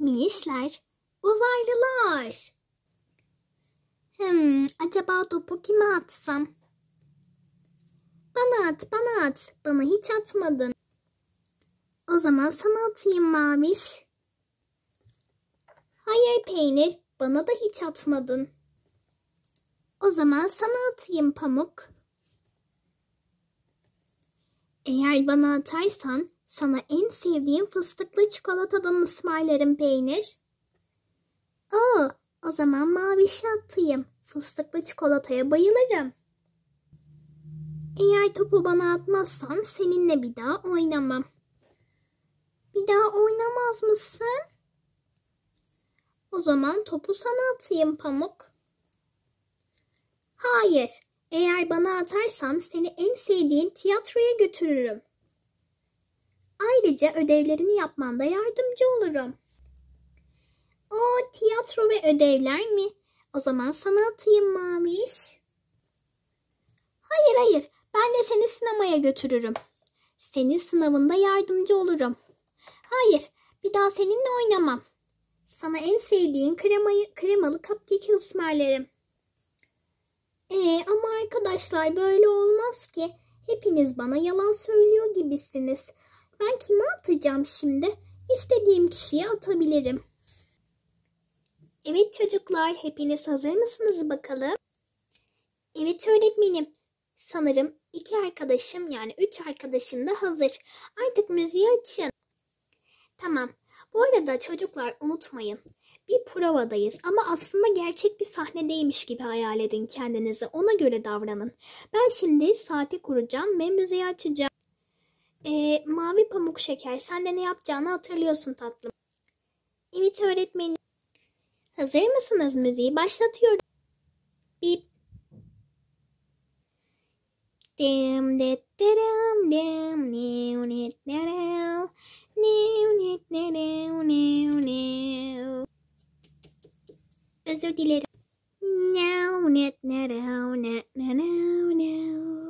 Minişler, uzaylılar. Hmm, acaba topu kime atsam? Bana at, bana at. Bana hiç atmadın. O zaman sana atayım Maviş. Hayır peynir, bana da hiç atmadın. O zaman sana atayım Pamuk. Eğer bana atarsan sana en sevdiğim fıstıklı çikolatadan ısmarlarım peynir. Oo, o zaman mavişi atayım. Fıstıklı çikolataya bayılırım. Eğer topu bana atmazsan seninle bir daha oynamam. Bir daha oynamaz mısın? O zaman topu sana atayım Pamuk. Hayır. Eğer bana atarsan seni en sevdiğin tiyatroya götürürüm. Ayrıca ödevlerini yapmanda yardımcı olurum. O tiyatro ve ödevler mi? O zaman sana atayım Maviş. Hayır hayır. Ben de seni sinemaya götürürüm. Senin sınavında yardımcı olurum. Hayır. Bir daha seninle oynamam. Sana en sevdiğin kremayı, kremalı cupcake ısmarlarım. Ee, ama arkadaşlar böyle olmaz ki. Hepiniz bana yalan söylüyor gibisiniz. Ben kime atacağım şimdi? İstediğim kişiye atabilirim. Evet çocuklar, hepiniz hazır mısınız bakalım? Evet öğretmenim. Sanırım iki arkadaşım yani üç arkadaşım da hazır. Artık müziği açın. Tamam. Bu arada çocuklar unutmayın. Bir provadayız ama aslında gerçek bir sahnedeymiş gibi hayal edin kendinizi. Ona göre davranın. Ben şimdi saati kuracağım ve müziği açacağım. Ee, mavi pamuk şeker sen de ne yapacağını hatırlıyorsun tatlım. Evet öğretmenim. Hazır mısınız müziği başlatıyorum. Bip. Dem det derem dem neu net nereu neu net nereu neu neu. Özür dilerim. Neu net nereu net nereu neu.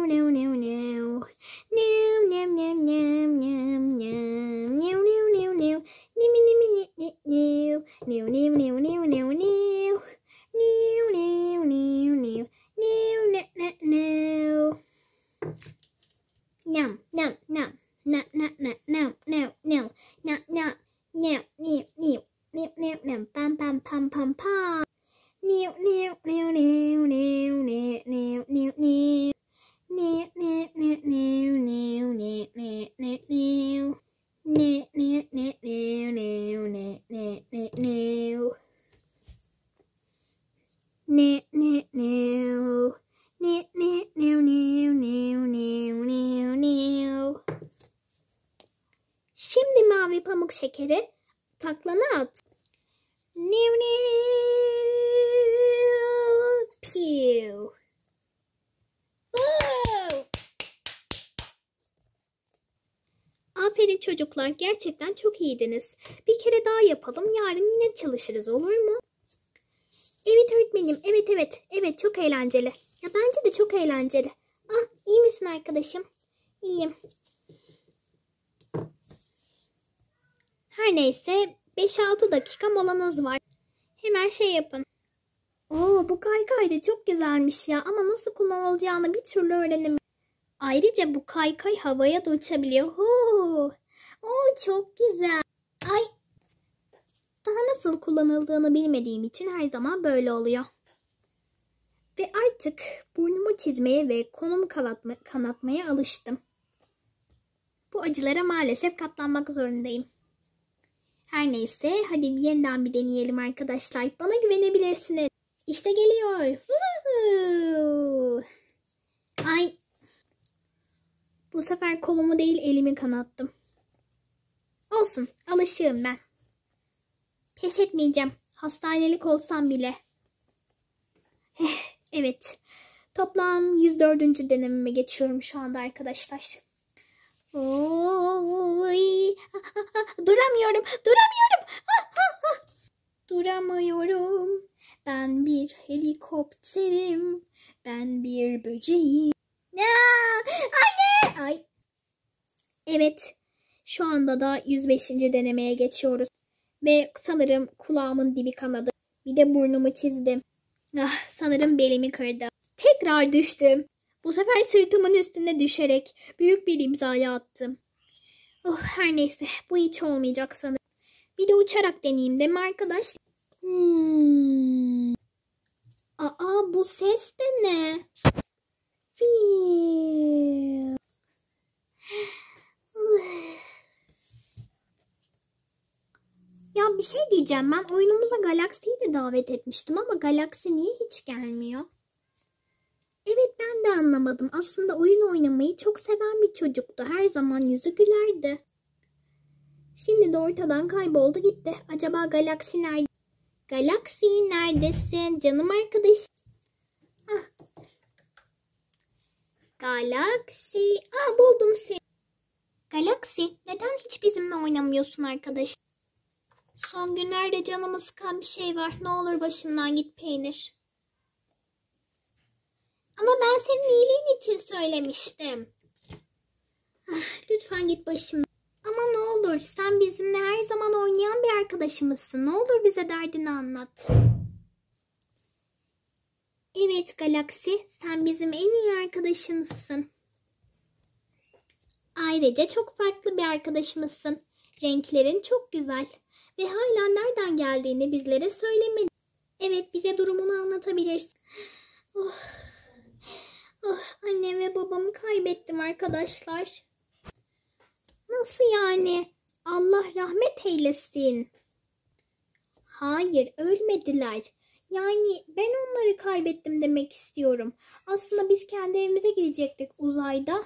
Aferin çocuklar gerçekten çok iyiydiniz. Bir kere daha yapalım yarın yine çalışırız olur mu? Evet öğretmenim evet evet evet çok eğlenceli. Ya bence de çok eğlenceli. Ah iyi misin arkadaşım? İyiyim. Her neyse 5-6 dakika molanız var. Hemen şey yapın. Oo bu kaykay da çok güzelmiş ya ama nasıl kullanılacağını bir türlü öğrenemiyorum. Ayrıca bu kaykay havaya da uçabiliyor. Oo, çok güzel. Ay daha nasıl kullanıldığını bilmediğim için her zaman böyle oluyor. Ve artık burnumu çizmeye ve konumu kanatma, kanatmaya alıştım. Bu acılara maalesef katlanmak zorundayım. Her neyse hadi bir yeniden bir deneyelim arkadaşlar. Bana güvenebilirsiniz. İşte geliyor. Woohoo! Ay. Bu sefer kolumu değil elimi kanattım. Olsun alışığım ben. Pes etmeyeceğim. Hastanelik olsam bile. Eh, evet. Toplam 104. denememe geçiyorum şu anda arkadaşlar. Oy. Duramıyorum. Duramıyorum. Duramıyorum. Ben bir helikopterim. Ben bir böceğim. Ya, anne. Ay. Evet. Şu anda da 105. denemeye geçiyoruz. Ve sanırım kulağımın dibi kanadı. Bir de burnumu çizdim. Ah, sanırım belimi kırdı. Tekrar düştüm. Bu sefer sırtımın üstüne düşerek büyük bir imzaya attım. Oh, her neyse bu hiç olmayacak sanırım. Bir de uçarak deneyeyim değil mi arkadaşlar? Hmm. Aa bu ses de ne? Fii. Ya bir şey diyeceğim ben oyunumuza Galaxy'yi de davet etmiştim ama Galaxy niye hiç gelmiyor? Evet ben de anlamadım. Aslında oyun oynamayı çok seven bir çocuktu. Her zaman yüzü gülerdi. Şimdi de ortadan kayboldu gitti. Acaba Galaxy nerede? Galaxy neredesin canım arkadaş? Ah. Galaxy. Aa buldum seni. Galaxy neden hiç bizimle oynamıyorsun arkadaş? Son günlerde canımı sıkan bir şey var. Ne olur başımdan git peynir. Ama ben senin iyiliğin için söylemiştim. Ah, lütfen git başımdan. Ama ne olur sen bizimle her zaman oynayan bir arkadaşımızsın. Ne olur bize derdini anlat. Evet Galaxy sen bizim en iyi arkadaşımızsın. Ayrıca çok farklı bir arkadaşımızsın. Renklerin çok güzel. Ve hala nereden geldiğini bizlere söylemedin. Evet bize durumunu anlatabilirsin. Oh. Oh, annem ve babamı kaybettim arkadaşlar. Nasıl yani? Allah rahmet eylesin. Hayır, ölmediler. Yani ben onları kaybettim demek istiyorum. Aslında biz kendi evimize gidecektik uzayda.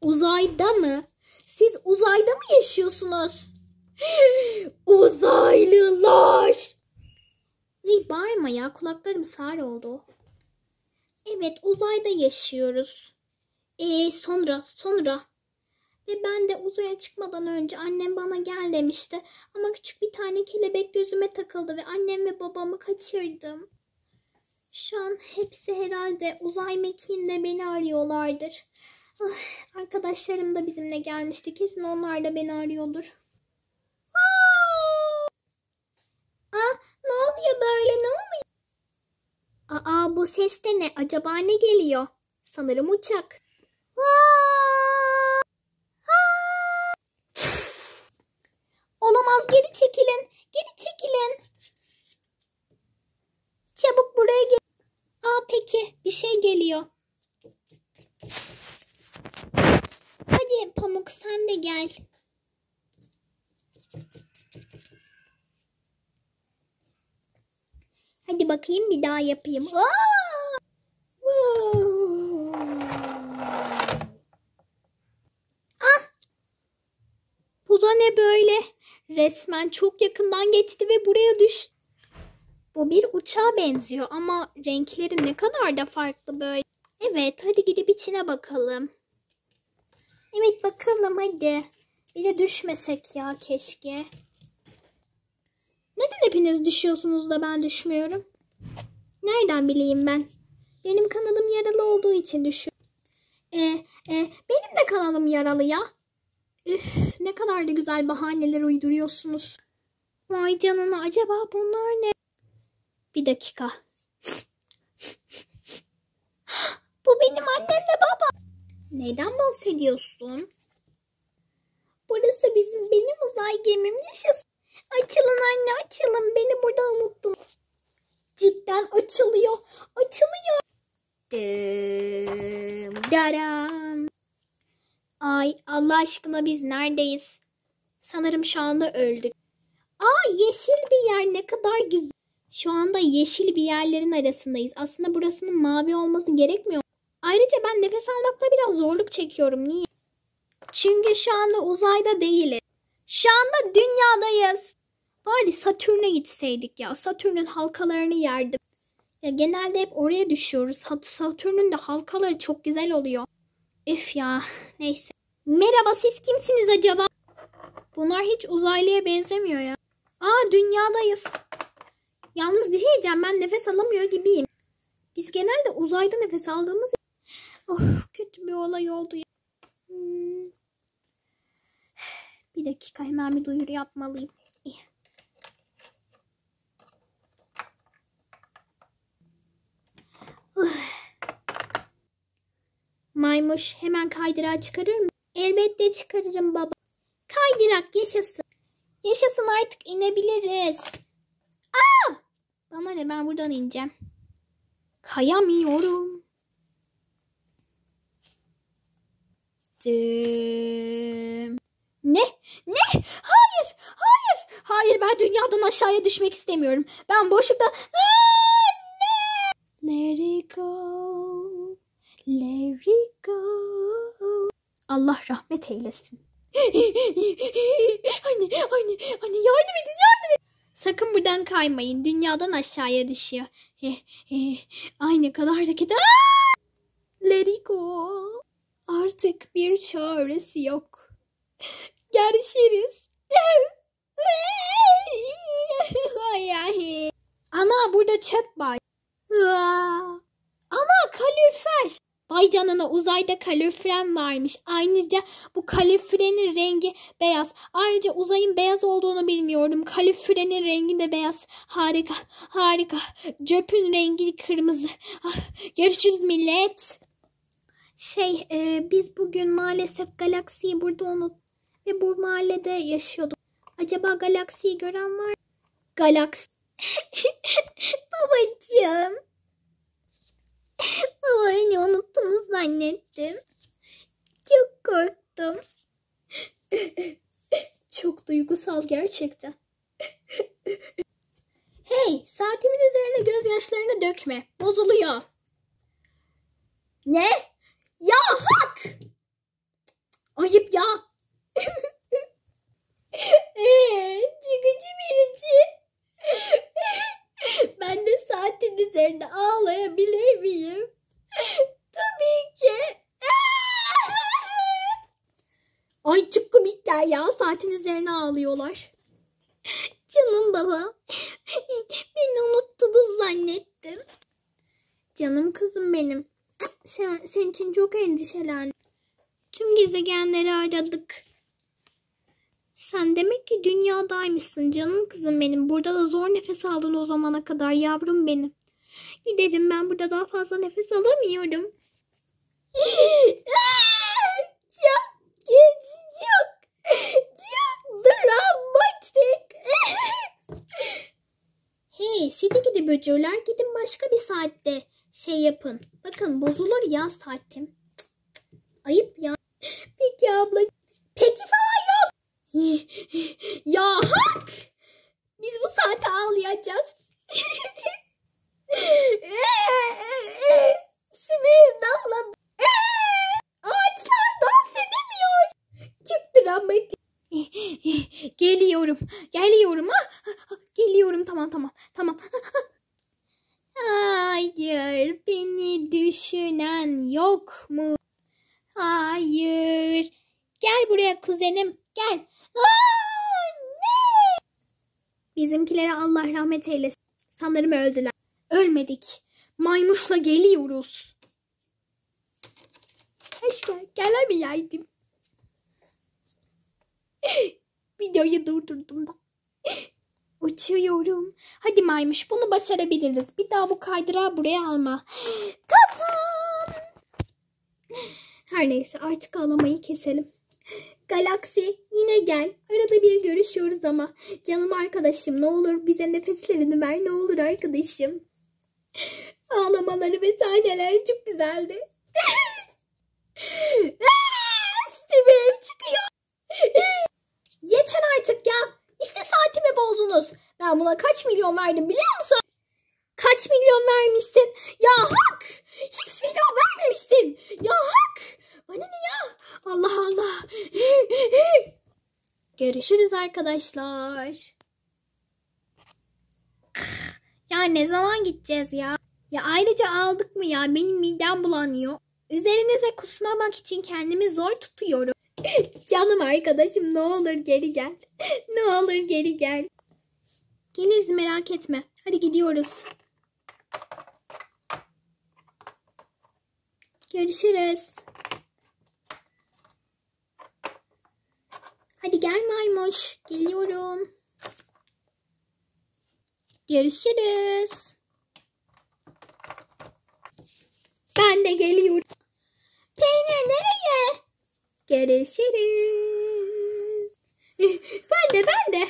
Uzayda mı? Siz uzayda mı yaşıyorsunuz? Uzaylılar! Ay bağırma ya kulaklarım sağır oldu. Evet uzayda yaşıyoruz. Ee sonra sonra. Ve ben de uzaya çıkmadan önce annem bana gel demişti. Ama küçük bir tane kelebek gözüme takıldı ve annem ve babamı kaçırdım. Şu an hepsi herhalde uzay mekiğinde beni arıyorlardır. Ah, arkadaşlarım da bizimle gelmişti. Kesin onlar da beni arıyordur. Aa! Ah, ne oluyor böyle ne oluyor? Aa bu ses de ne? Acaba ne geliyor? Sanırım uçak. Olamaz geri çekilin. Geri çekilin. Çabuk buraya gel. Aa peki bir şey geliyor. Hadi Pamuk sen de gel. Hadi bakayım bir daha yapayım. Aa! Ah! Bu da ne böyle? Resmen çok yakından geçti ve buraya düştü. Bu bir uçağa benziyor ama renkleri ne kadar da farklı böyle. Evet hadi gidip içine bakalım. Evet bakalım hadi. Bir de düşmesek ya keşke. Neden hepiniz düşüyorsunuz da ben düşmüyorum? Nereden bileyim ben? Benim kanadım yaralı olduğu için düşüyorum. E, e, benim de kanalım yaralı ya. Üf, ne kadar da güzel bahaneler uyduruyorsunuz. Vay canına acaba bunlar ne? Bir dakika. Bu benim annemle babam. Neden bahsediyorsun? Burası bizim benim uzay gemim yaşasın. Açılın anne açılın beni burada unuttun. Cidden açılıyor. Açılıyor. Dım. Ay Allah aşkına biz neredeyiz? Sanırım şu anda öldük. Aa yeşil bir yer ne kadar güzel. Şu anda yeşil bir yerlerin arasındayız. Aslında burasının mavi olması gerekmiyor. Ayrıca ben nefes almakta biraz zorluk çekiyorum. Niye? Çünkü şu anda uzayda değiliz. Şu anda dünyadayız. Bari Satürn'e gitseydik ya. Satürn'ün halkalarını yerdim. Ya genelde hep oraya düşüyoruz. Satürn'ün de halkaları çok güzel oluyor. Üf ya. Neyse. Merhaba siz kimsiniz acaba? Bunlar hiç uzaylıya benzemiyor ya. Aa dünyadayız. Yalnız bir şey diyeceğim ben nefes alamıyor gibiyim. Biz genelde uzayda nefes aldığımız Of kötü bir olay oldu ya. Hmm. Bir dakika hemen bir duyuru yapmalıyım. İyi. Uf. Maymuş hemen kaydırağı çıkarır mı? Elbette çıkarırım baba. Kaydırak yaşasın. Yaşasın artık inebiliriz. Aa! Bana ne ben buradan ineceğim. Kayamıyorum. Dım. Ne? Ne? Hayır! Hayır! Hayır ben dünyadan aşağıya düşmek istemiyorum. Ben boşlukta... Aa, ne? Let it go. Let it go. Allah rahmet eylesin. anne, anne, anne yardım edin, yardım edin. Sakın buradan kaymayın. Dünyadan aşağıya düşüyor. Ay ne kadar da kötü. Let it go. Artık bir çaresi yok. Görüşürüz. Ay, ay. Ana burada çöp var. Ana kalorifer. Vay canına uzayda kaloriferem varmış. Ayrıca bu kaloriferin rengi beyaz. Ayrıca uzayın beyaz olduğunu bilmiyordum. Kaloriferin rengi de beyaz. Harika, harika. Çöpün rengi kırmızı. Ah, görüşürüz millet. Şey, e, biz bugün maalesef galaksiyi burada unut ve bu mahallede yaşıyorduk. Acaba galaksiyi gören var mı? Galaksi. Babacığım. Beni unuttunuz zannettim. Çok korktum. Çok duygusal gerçekten. hey saatimin üzerine gözyaşlarını dökme. Bozuluyor. Ne? Ya hak! Ayıp ya. Eee çıkıcı birisi. ben de saatin üzerinde ağlayabilir miyim? Tabii ki. Ay çok ya saatin üzerine ağlıyorlar. Canım baba. Beni unuttunuz zannettim. Canım kızım benim. Sen, senin için çok endişelendim. Tüm gezegenleri aradık. Sen demek ki dünyadaymışsın canım kızım benim. Burada da zor nefes aldın o zamana kadar yavrum benim. Gidelim ben burada daha fazla nefes alamıyorum. çok çok çok dramatik. hey sizi gidi böcürler gidin başka bir saatte şey yapın. Bakın bozulur ya saatim. Ayıp ya. Peki abla. Peki falan. ya hak. Biz bu saate ağlayacağız. Sinirim dağladı. Ağaçlar dans edemiyor. Çok dramatik. Geliyorum. Geliyorum. Geliyorum. Tamam tamam. Tamam. Hayır. Beni düşünen yok mu? Hayır. Gel buraya kuzenim. Gel. Anne! Bizimkilere Allah rahmet eylesin. Sanırım öldüler. Ölmedik. Maymuşla geliyoruz. Keşke gelemeyeydim. Videoyu durdurdum da. Uçuyorum. Hadi maymuş bunu başarabiliriz. Bir daha bu kaydırağı buraya alma. Tatam. Her neyse artık ağlamayı keselim. Galaksi yine gel. Arada bir görüşüyoruz ama. Canım arkadaşım ne olur bize nefeslerini ver ne olur arkadaşım. Ağlamaları ve sahneleri çok güzeldi. Sibim çıkıyor. Yeter artık ya. İşte saatimi bozdunuz. Ben buna kaç milyon verdim biliyor musun? Kaç milyon vermişsin? Ya hak! Hiç milyon vermemişsin. Ya hak! Bana ne ya? Allah Allah. Görüşürüz arkadaşlar. Ya ne zaman gideceğiz ya? Ya ayrıca aldık mı ya? Benim midem bulanıyor. Üzerinize kusmamak için kendimi zor tutuyorum. Canım arkadaşım ne olur geri gel. Ne olur geri gel. Geliriz merak etme. Hadi gidiyoruz. Görüşürüz. Hadi gel. maymuş. Geliyorum. Görüşürüz. Ben de geliyorum. Peynir nereye? Görüşürüz. Ben de ben de.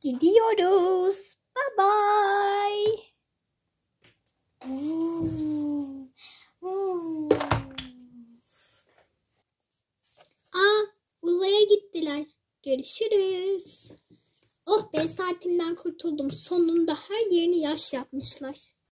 Gidiyoruz. Bye bye. Oo, oo. Aa, uzaya gittiler. Görüşürüz. Oh be saatimden kurtuldum. Sonunda her yerini yaş yapmışlar.